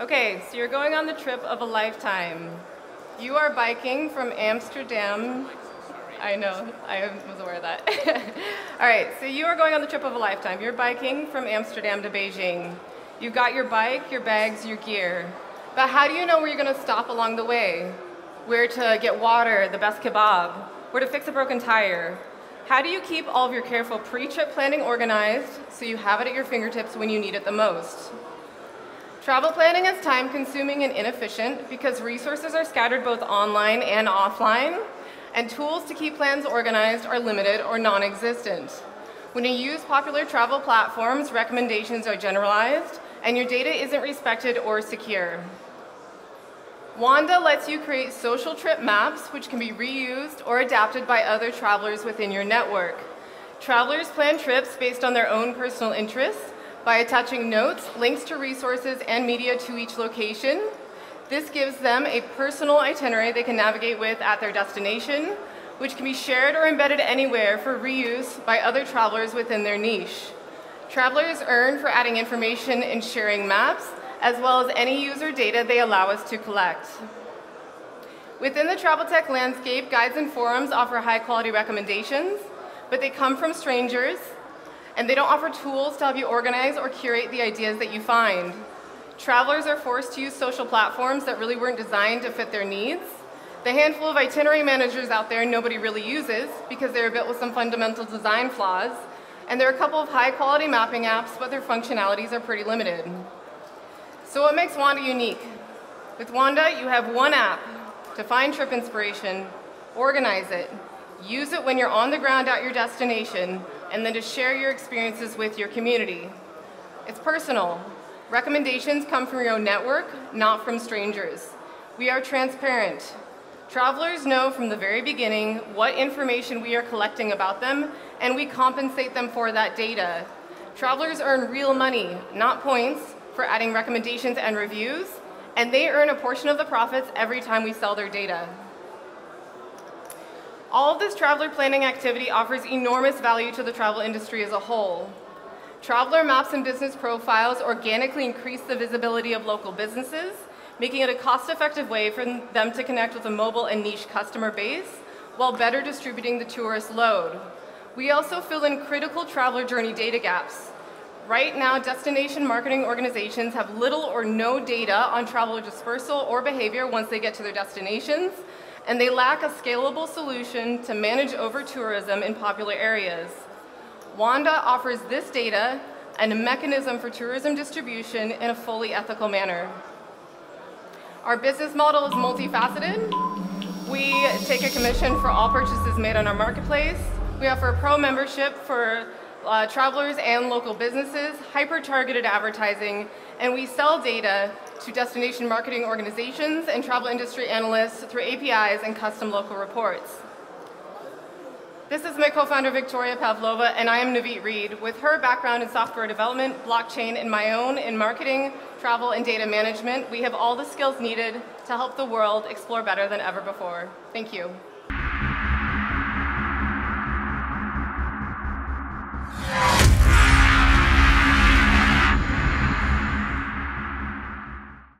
Okay, so you're going on the trip of a lifetime. You are biking from Amsterdam. I know, I was aware of that. All right, so you are going on the trip of a lifetime. You're biking from Amsterdam to Beijing. You've got your bike, your bags, your gear. But how do you know where you're going to stop along the way? Where to get water, the best kebab, where to fix a broken tire? How do you keep all of your careful pre-trip planning organized so you have it at your fingertips when you need it the most? Travel planning is time consuming and inefficient because resources are scattered both online and offline, and tools to keep plans organized are limited or non-existent. When you use popular travel platforms, recommendations are generalized, and your data isn't respected or secure. Wanda lets you create social trip maps, which can be reused or adapted by other travelers within your network. Travelers plan trips based on their own personal interests by attaching notes, links to resources, and media to each location. This gives them a personal itinerary they can navigate with at their destination, which can be shared or embedded anywhere for reuse by other travelers within their niche. Travelers earn for adding information and sharing maps, as well as any user data they allow us to collect. Within the travel tech landscape, guides and forums offer high quality recommendations, but they come from strangers, and they don't offer tools to help you organize or curate the ideas that you find. Travelers are forced to use social platforms that really weren't designed to fit their needs. The handful of itinerary managers out there nobody really uses because they're built with some fundamental design flaws, and there are a couple of high quality mapping apps, but their functionalities are pretty limited. So what makes Wanda unique? With Wanda, you have one app to find trip inspiration, organize it, use it when you're on the ground at your destination, and then to share your experiences with your community. It's personal. Recommendations come from your own network, not from strangers. We are transparent. Travelers know from the very beginning what information we are collecting about them, and we compensate them for that data. Travelers earn real money, not points, for adding recommendations and reviews, and they earn a portion of the profits every time we sell their data. All of this traveler planning activity offers enormous value to the travel industry as a whole. Traveler maps and business profiles organically increase the visibility of local businesses, making it a cost-effective way for them to connect with a mobile and niche customer base while better distributing the tourist load. We also fill in critical traveler journey data gaps, Right now, destination marketing organizations have little or no data on traveler dispersal or behavior once they get to their destinations, and they lack a scalable solution to manage over-tourism in popular areas. Wanda offers this data and a mechanism for tourism distribution in a fully ethical manner. Our business model is multifaceted. We take a commission for all purchases made on our marketplace. We offer a pro membership for uh, travelers and local businesses, hyper-targeted advertising, and we sell data to destination marketing organizations and travel industry analysts through APIs and custom local reports. This is my co-founder Victoria Pavlova, and I am Navit Reed. With her background in software development, blockchain, and my own in marketing, travel, and data management, we have all the skills needed to help the world explore better than ever before. Thank you.